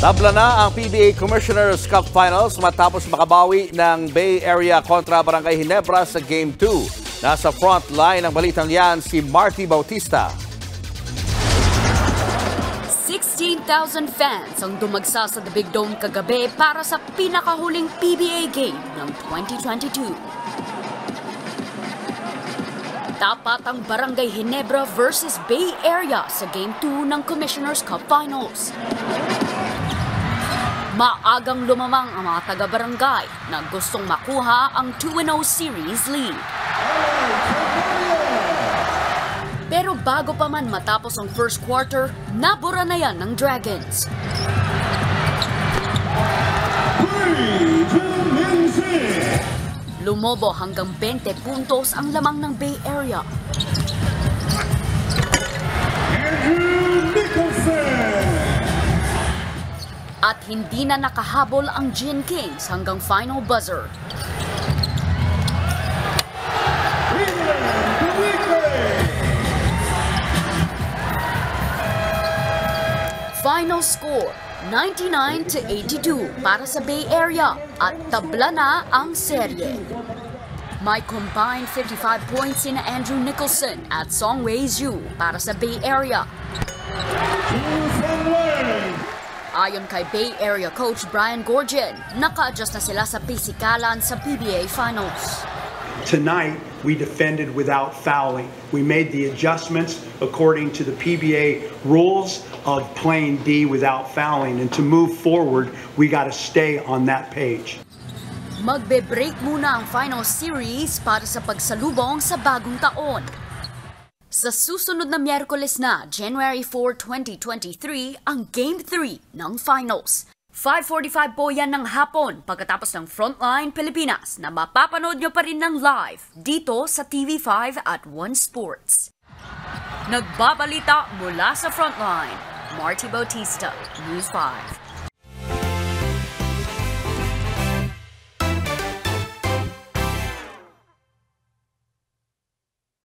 Tabla na ang PBA Commissioners Cup Finals matapos makabawi ng Bay Area kontra Barangay Ginebra sa Game 2. Nasa front line ng balitang yan si Marty Bautista. 16,000 fans ang dumagsa sa The Big Dome kagabi para sa pinakahuling PBA game ng 2022. Tapat ang Barangay Ginebra versus Bay Area sa Game 2 ng Commissioners Cup Finals. Maagang lumamang ang mga taga-barangay na gustong makuha ang 2-0 series lead. Pero bago pa man matapos ang first quarter, nabura na yan ng Dragons. Lumobo hanggang 20 puntos ang lamang ng Bay Area. At hindi na nakahabol ang Gin Kings hanggang final buzzer. Final score, 99 to 82 para sa Bay Area at tabla na ang serye. May combined 55 points in Andrew Nicholson at Song Wei Zhu para sa Bay Area. Ayon kay Bay Area coach Brian Gorgian, naka-adjust na sila sa pisikalan sa PBA Finals. Tonight, we defended without fouling. We made the adjustments according to the PBA rules of playing D without fouling. And to move forward, we got to stay on that page. Magbe-break muna ang final series para sa pagsalubong sa bagong taon. Sa susunod na Miyerkules na, January 4, 2023, ang Game 3 ng Finals. 5.45 po yan ng hapon pagkatapos ng Frontline Pilipinas na mapapanood nyo pa rin ng live dito sa TV5 at One Sports. Nagbabalita mula sa Frontline, Marty Bautista, News 5.